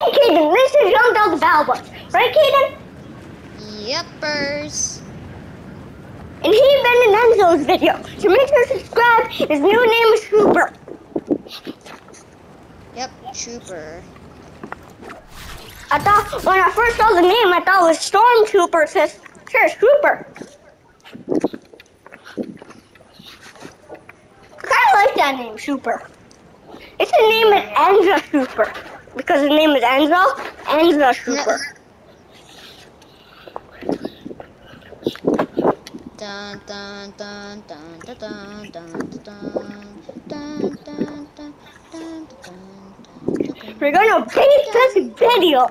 Hey, Caden, this is Young Dog Balbus. Right, Caden? Yepers. And he's been in Enzo's video. So make sure to subscribe. His new name is Trooper. Yep, trooper. I thought, when I first saw the name, I thought it was Stormtrooper. It says, says Trooper. I kind of like that name, Trooper. Its a name is Enzo Trooper. Because his name is Enzo, Enzo Trooper. Dun dun dun dun dun dun dun dun dun dun We're gonna beat this video.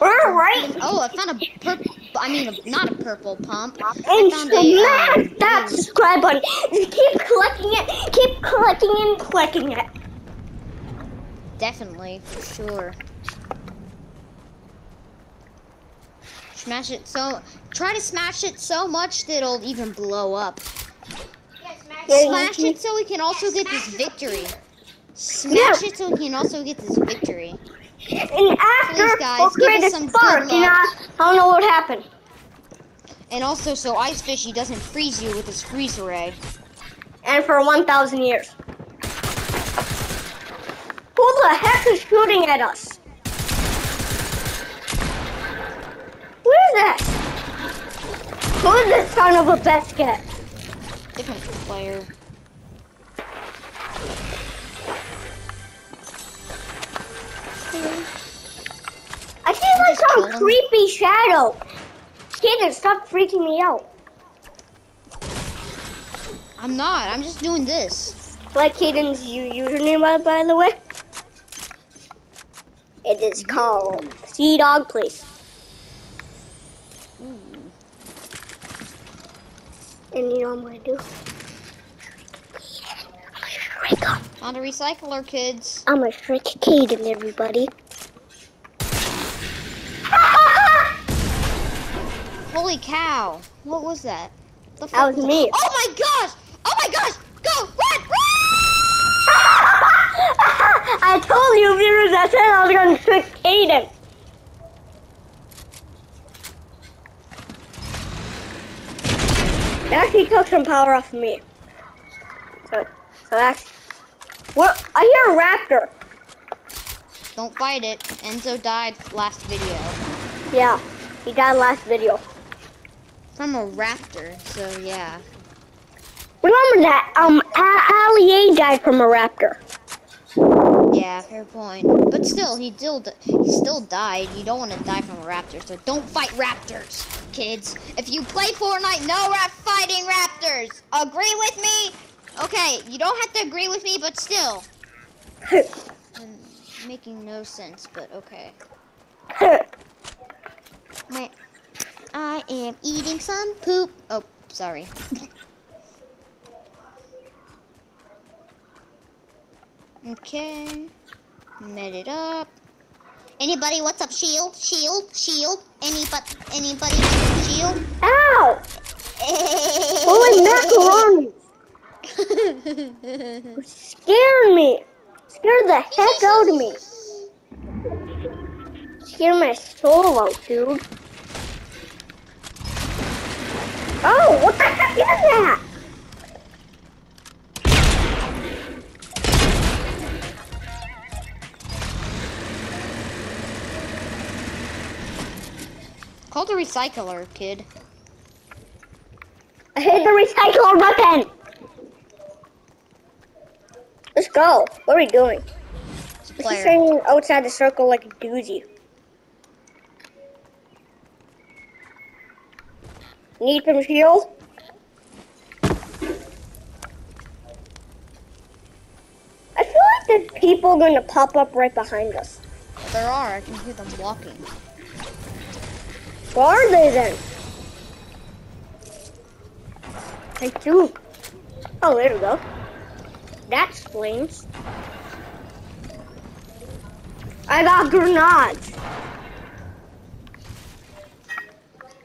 We're right. Oh, I found a purple. I mean, a, not a purple pump. And smash Um, that subscribe button. Just keep collecting it. Keep collecting and collecting it. Definitely, for sure. Smash it so. Try to smash it so much that it'll even blow up. Smash it so we can also get this victory. Smash it so we can also get this victory. And after Please, guys, give create us some spark, good and I. I don't know what happened. And also so Ice Fishy doesn't freeze you with his freeze ray. And for 1,000 years. Who the heck is shooting at us? Who is that? Who is this son of a biscuit? Different player. I see like some him. creepy shadow. Kid, stop freaking me out. I'm not. I'm just doing this. Like Caden's username, by the way. It is called C-Dog Place. Hmm. And you know what I'm gonna do? I'm gonna. On a recycler, kids. I'm gonna shrink Caden, everybody. Holy cow. What was that? The That was me. Oh my gosh! I told you, viewers, I said I was gonna trick Caden. It actually took some power off of me. So, so that's. What? I hear a raptor. Don't fight it. Enzo died last video. Yeah, he died last video. From a raptor, so yeah. Remember that? Um, Ali A died from a raptor. Yeah, fair point. But still, he still he still died. You don't want to die from a raptor, so don't fight raptors, kids. If you play Fortnite, no rap fighting raptors. Agree with me? Okay, you don't have to agree with me, but still. I'm making no sense, but okay. My, I am eating some poop. Oh, sorry. okay. Met it up. Anybody, what's up? Shield, shield, shield. Anybody, anybody, shield. Ow! Holy macaroni! Scared me. Scared the heck out of me. Scared my soul out, dude. Oh, what the heck is that? Recycler, kid. I hit the recycler weapon! Let's go. What are we doing? Let's staying outside the circle like a doozy. Need some shield? I feel like there's people gonna pop up right behind us. There are. I can hear them walking. Where are they then? I do. Oh, there we go. That explains. I got grenades.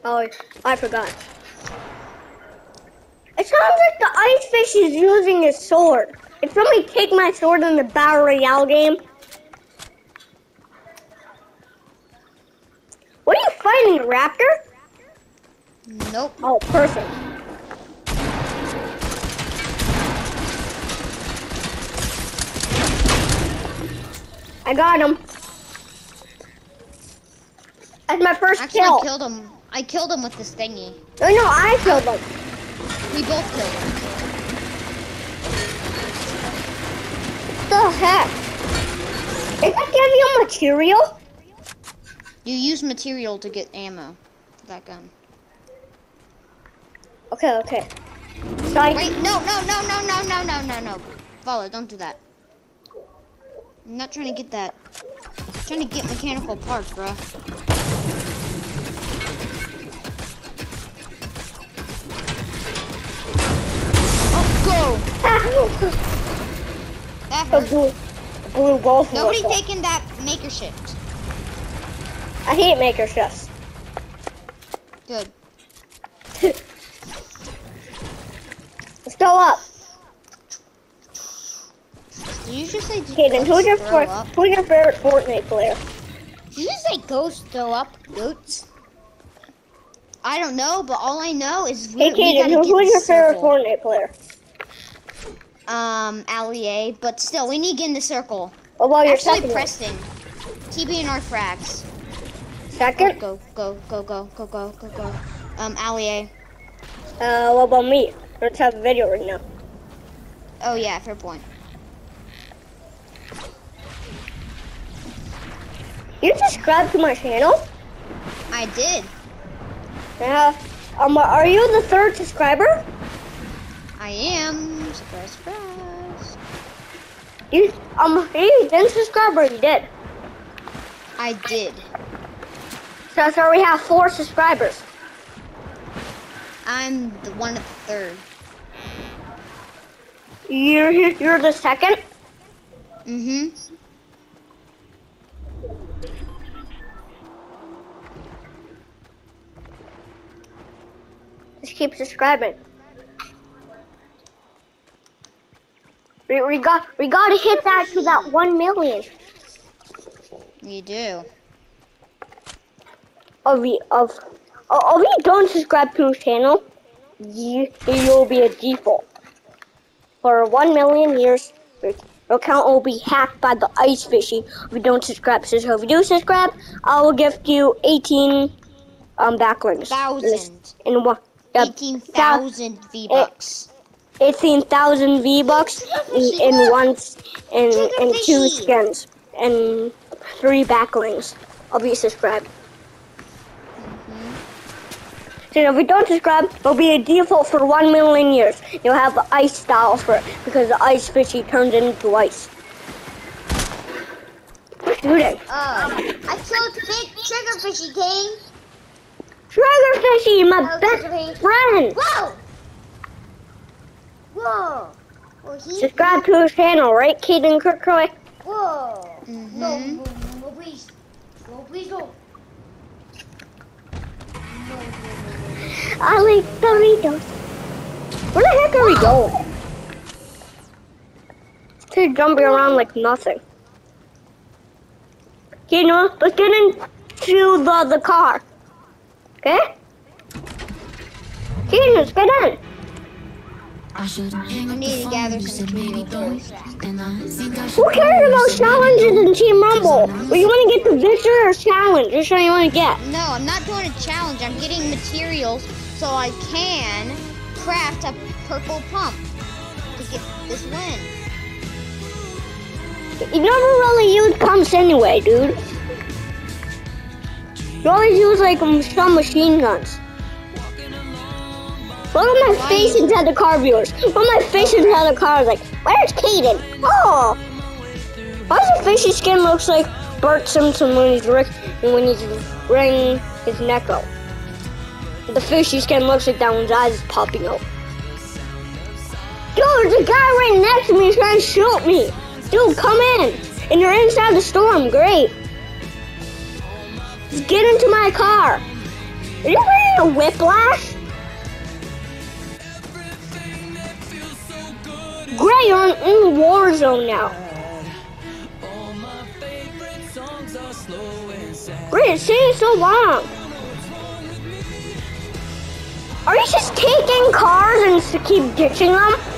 Oh, I forgot. It sounds like the ice fish is using his sword. If somebody take my sword in the battle royale game, fighting the raptor? Nope. Oh, perfect. I got him. That's my first Actually, kill. I killed him. I killed him with this thingy. No, no, I killed him. We both killed him. What the heck? Is that giving you material? You use material to get ammo that gun. Okay, okay. So I, Wait, no, no, no, no, no, no, no, no, no. Follow, don't do that. I'm not trying to get that. I'm trying to get mechanical parts, bruh. Oh, go! That hurt. blue, blue golf. Nobody's ball. taking that makeshift. I hate makeshifts. Good. Let's go up. Did you just say Okay, then who's your, up? who's your favorite Fortnite player? Did you just say ghost throw up goats? I don't know, but all I know is we, Hey, Kaden, who, who's your favorite circle. Fortnite player? Um, Allie, but still, we need to get in the circle. What about your Actually, second one? Preston. TBNRfrags. Second? Go, go, go, go, go, go, go, go. Um, Allie. Uh, what about me? Let's have a video right now. Oh yeah, fair point. You subscribe to my channel? I did. Yeah. Um, are you the third subscriber? I am. Surprise, surprise. You, um, you didn't subscribe or you did? I did. So, so we have four subscribers. I'm the one at the third. You're, you're the second? Mm-hmm. Just keep subscribing. We, we got we gotta hit that to that one million You do. Of the of of of you don't subscribe to his channel, you you'll be a default. For one million years, your account will be hacked by the ice fishy if you don't subscribe. So if you do subscribe, I will gift you eighteen um backlinks. Thousand. In one. Yep. Eighteen thousand V bucks. 18,000 V-Bucks in, in one, in, in two skins, and three backlinks. I'll be subscribed. So if you don't subscribe, it'll be a default for one million years. You'll have the ice style for it, because the ice fishy turns into ice. What's shooting? Uh, I killed Big Trigger Fishy King. Trigger Fishy, my Oh, best Fishy. friend! Whoa! Whoa! Well, he, Subscribe to his channel, right, Kaden Kirkroy? Whoa! No, no, no, please. No, please don't. I like Doritos. Where the heck are we going? Just jumping around like nothing. Okay, you know, let's get into the, the car. Okay? Okay, get in. I should hang I need to gather some just maybe tools. don't. And I think I Who cares about challenges in Team Rumble? Well, you want to get the victor or challenge? Which one you want to get? No, I'm not doing a challenge. I'm getting materials so I can craft a purple pump to get this win. You never really use pumps anyway, dude. You always use like some machine guns. Look at my face inside the car, viewers. Look at my face inside the car. Like, where's Kaden? Oh, why does the fishy skin looks like Bart Simpson when he's when he's wringing his neck out? The fishy skin looks like that one's eyes is popping out. Dude, a guy right next to me He's trying to shoot me. Dude, come in. And you're inside the storm. Great. Just get into my car. Are you ready a whiplash? Great, you're in in war zone now. Great, it's taking so long. Are you just taking cars and to keep ditching them?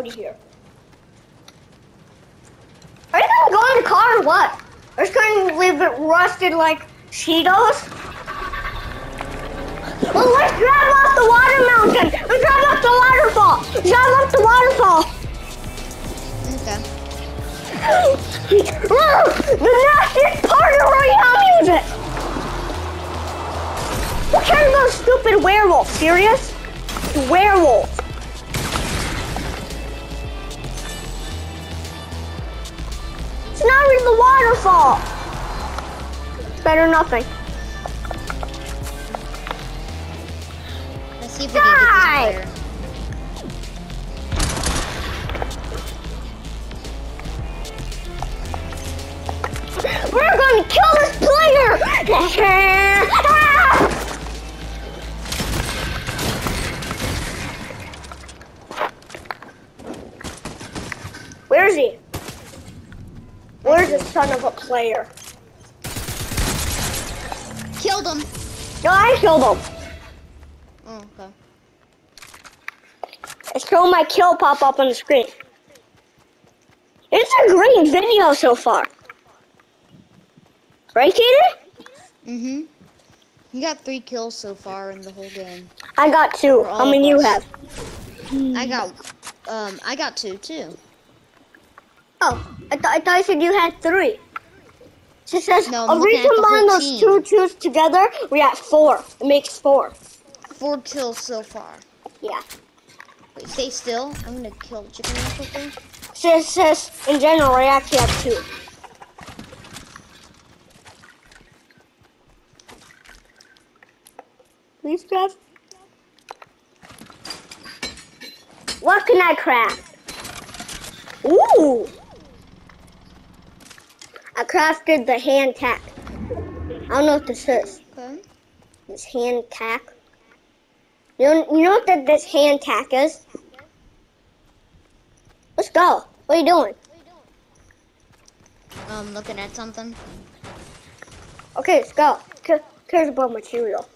Out here. Are you gonna go in the car or what? Are you gonna leave it rusted like Cheetos? Well, let's drive off the water mountain. Let's drive off the waterfall. Drive off the waterfall. Okay. the nastiest part of Royale music. What kind of those stupid werewolf? Serious? Werewolf. Even the waterfall. It's better nothing. Let's see if we Die! can get this player. We're going to kill this player! player? Killed him. No, I killed him. Oh, okay. I saw my kill pop up on the screen. It's a great video so far. Right, Kater? Mm-hmm. You got three kills so far in the whole game. I got two. How many you have? I got, um, I got two too. Oh, I, th- I thought you said you had three. It says, No, I'm looking at the recombine whole those two twos together, we got four. It makes four. Four kills so far. Yeah. Wait, stay still. I'm gonna kill the chicken real quickly. Says, says, in general, we actually have two. Please, Jeff. What can I craft? Ooh! I crafted the hand tack. I don't know what this is. Okay. This hand tack. You know, you know what that this hand tack is? Let's go. What are you doing? Um, looking at something. Okay, let's go. Ca- Cares about material.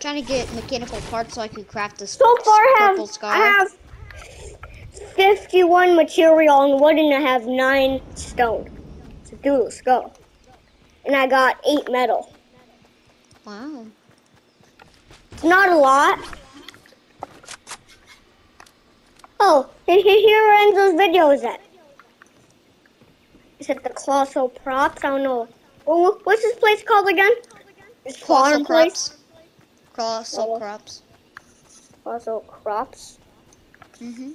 Trying to get mechanical parts so I can craft this So far, I have. I have 51 material and wood, and I have nine stone. So, dude, let's go. And I got eight metal. Wow. It's not a lot. Oh, he- he- here Enzo's video is at. Is it the Colossal Crops? I don't know. Oh, what's this place called again? It's Colossal crops. Colossal crops. Colossal Crops. Mm-hmm.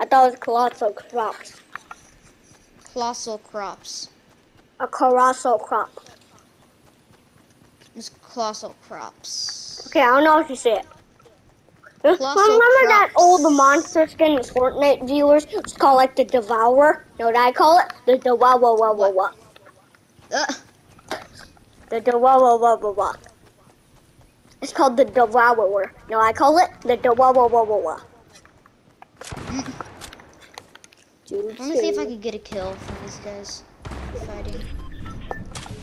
I thought it was Colossal Crops. Colossal crops. A colossal crop. It's colossal crops. Okay, I don't know if you see it. Remember Colossal that old monster skin in Fortnite viewers? It's called like the Devourer. You know what I call it? The Devourer. What? Uh, The Devourer. It's called the Devourer. No, I call it the Devourer. Dude, let me see if I can get a kill from these guys fighting.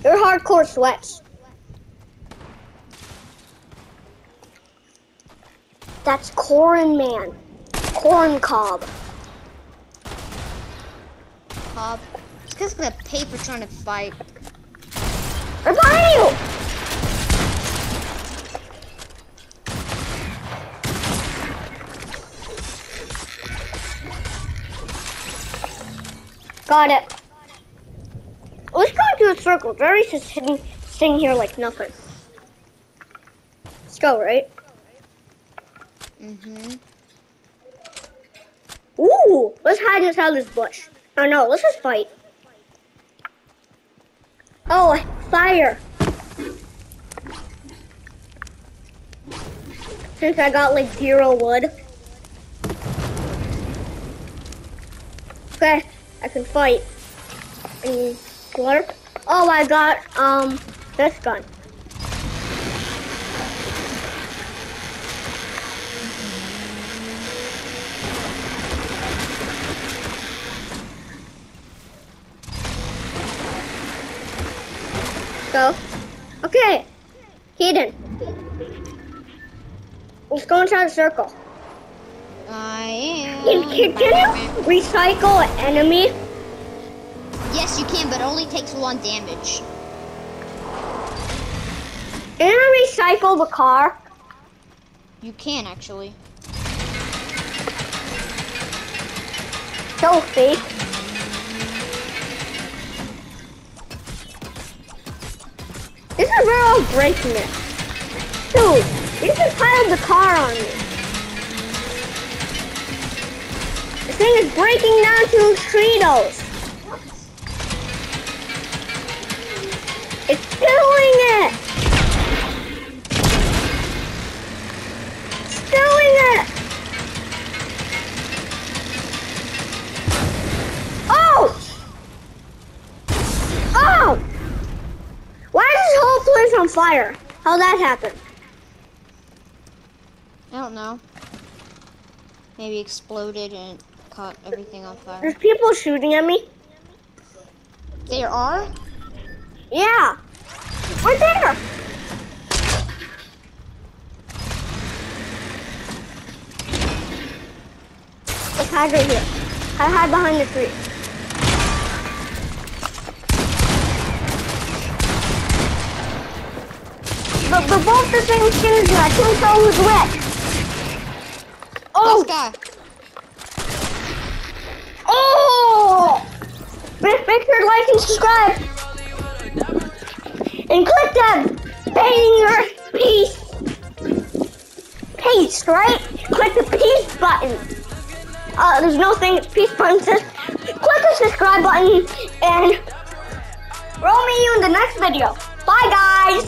They're hardcore sweats. That's Corn Man. Corn Cob. Cobb. This guy's gonna pay for trying to fight. Right behind you! Got it. Let's go into a circle. Jerry's just sitting, sitting here like nothing. Let's go, right? Mm-hmm. Ooh, let's hide inside this bush. Oh no, let's just fight. Oh, fire. since I got like zero wood. Okay, I can fight. And slurp. Oh, I got um this gun. Go. okay, Keaton. Let's go inside the circle. I am. Can, can you recycle an enemy? Yes, you can, but it only takes one damage. Can I recycle the car? You can actually. So fake. This is where I'm breaking it. Dude, you just piled the car on me. Thing is breaking down to Cheetos. It's doing it. It's doing it. Oh! Oh! Why is this whole place on fire? How'd that happen? I don't know. Maybe exploded and caught everything on fire. There's people shooting at me. There are? Yeah. Right there. Let's hide right here. I hide behind the tree. But we're both the same skin as. I can't tell who's which. Oh! This guy. Oh! Make, sure to like and subscribe. And click that banger peace. Peace, right? Click the peace button. Uh, there's no thing, peace button says. Click the subscribe button and roll me you in the next video. Bye, guys.